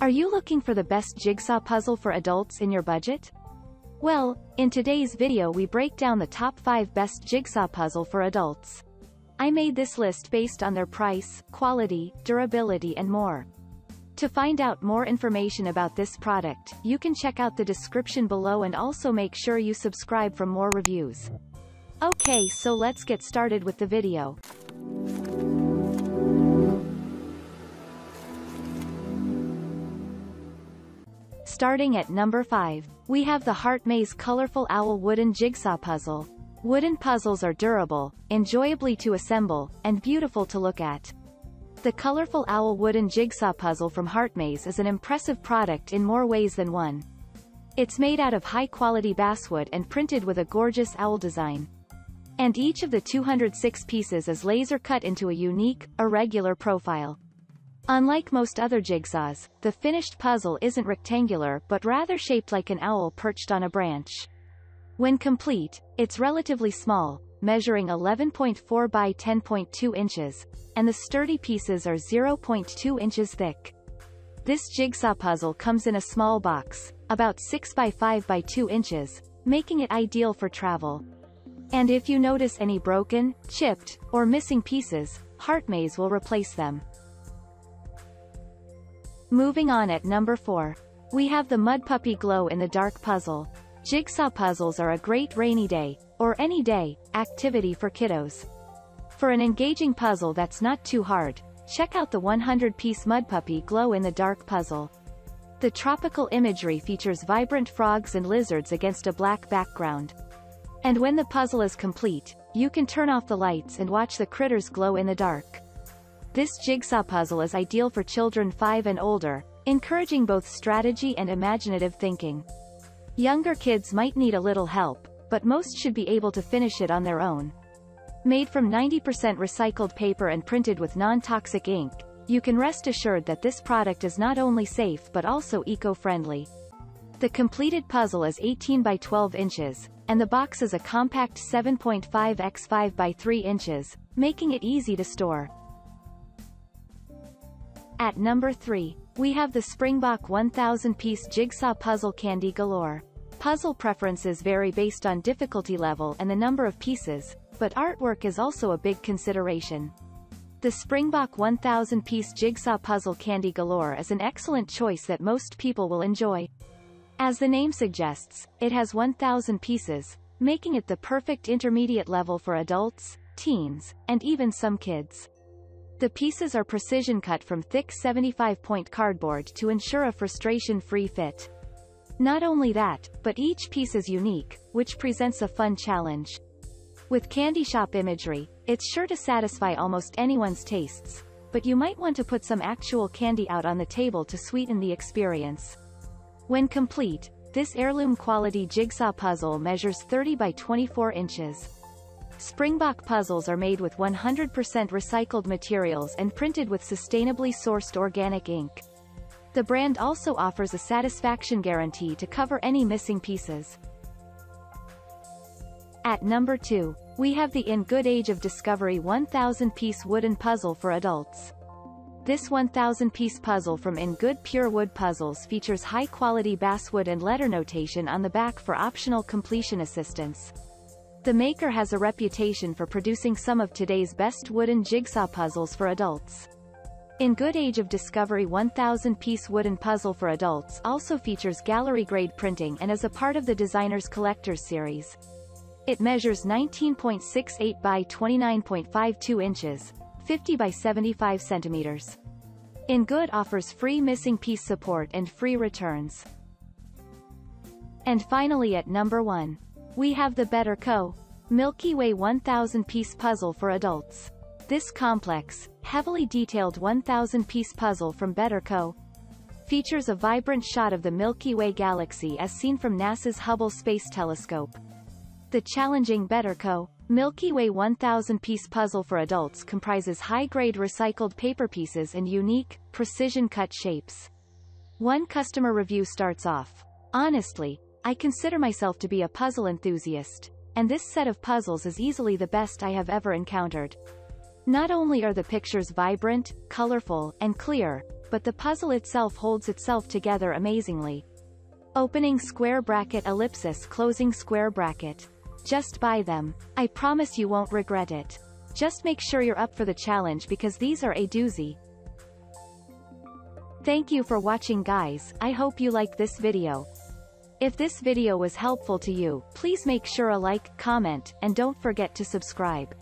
Are you looking for the best jigsaw puzzle for adults in your budget? Well, in today's video we break down the top 5 best jigsaw puzzle for adults. I made this list based on their price, quality, durability and more. To find out more information about this product, you can check out the description below and also make sure you subscribe for more reviews. Okay so let's get started with the video. Starting at number 5, we have the Hartmaze Colorful Owl Wooden Jigsaw Puzzle. Wooden puzzles are durable, enjoyably to assemble, and beautiful to look at. The colorful owl wooden jigsaw puzzle from Hartmaze is an impressive product in more ways than one. It's made out of high-quality basswood and printed with a gorgeous owl design. And each of the 206 pieces is laser cut into a unique, irregular profile. Unlike most other jigsaws, the finished puzzle isn't rectangular but rather shaped like an owl perched on a branch. When complete, it's relatively small, measuring 11.4 by 10.2 inches, and the sturdy pieces are 0.2 inches thick. This jigsaw puzzle comes in a small box, about 6 by 5 by 2 inches, making it ideal for travel. And if you notice any broken, chipped, or missing pieces, Hartmaze will replace them. Moving on at number 4. We have the Mudpuppy Glow in the Dark puzzle. Jigsaw puzzles are a great rainy day, or any day, activity for kiddos. For an engaging puzzle that's not too hard, check out the 100-piece Mudpuppy Glow in the Dark puzzle. The tropical imagery features vibrant frogs and lizards against a black background. And when the puzzle is complete, you can turn off the lights and watch the critters glow in the dark. This jigsaw puzzle is ideal for children 5 and older, encouraging both strategy and imaginative thinking. Younger kids might need a little help, but most should be able to finish it on their own. Made from 90% recycled paper and printed with non-toxic ink, you can rest assured that this product is not only safe but also eco-friendly. The completed puzzle is 18 by 12 inches, and the box is a compact 7.5 x 5 by 3 inches, making it easy to store. At number 3, we have the Springbok 1000-piece jigsaw puzzle Candy Galore. Puzzle preferences vary based on difficulty level and the number of pieces, but artwork is also a big consideration. The Springbok 1000-piece jigsaw puzzle Candy Galore is an excellent choice that most people will enjoy. As the name suggests, it has 1,000 pieces, making it the perfect intermediate level for adults, teens, and even some kids. The pieces are precision cut from thick 75-point cardboard to ensure a frustration-free fit. Not only that, but each piece is unique, which presents a fun challenge. With candy shop imagery, it's sure to satisfy almost anyone's tastes, but you might want to put some actual candy out on the table to sweeten the experience. When complete, this heirloom quality jigsaw puzzle measures 30 by 24 inches. Springbok puzzles are made with 100% recycled materials and printed with sustainably sourced organic ink. The brand also offers a satisfaction guarantee to cover any missing pieces. At number 2, we have the InGooood Age of Discovery 1000-piece wooden puzzle for adults. This 1000-piece puzzle from InGooood Pure Wood Puzzles features high-quality basswood and letter notation on the back for optional completion assistance. The maker has a reputation for producing some of today's best wooden jigsaw puzzles for adults. InGooood Age of Discovery 1000-piece wooden puzzle for adults also features gallery-grade printing and is a part of the designer's collector's series. It measures 19.68 by 29.52 inches, 50 by 75 centimeters. InGooood offers free missing piece support and free returns. And finally at number 1. We have the BetterCo. Milky Way 1000-piece puzzle for adults. This complex, heavily detailed 1000-piece puzzle from BetterCo. features a vibrant shot of the Milky Way galaxy as seen from NASA's Hubble Space Telescope. The challenging BetterCo. Milky Way 1000-piece puzzle for adults comprises high-grade recycled paper pieces and unique, precision-cut shapes. One customer review starts off. Honestly, I consider myself to be a puzzle enthusiast, and this set of puzzles is easily the best I have ever encountered. Not only are the pictures vibrant, colorful, and clear, but the puzzle itself holds itself together amazingly. Opening square bracket ellipsis closing square bracket. Just buy them. I promise you won't regret it. Just make sure you're up for the challenge because these are a doozy. Thank you for watching guys, I hope you like this video. If this video was helpful to you, please make sure a like, comment, and don't forget to subscribe.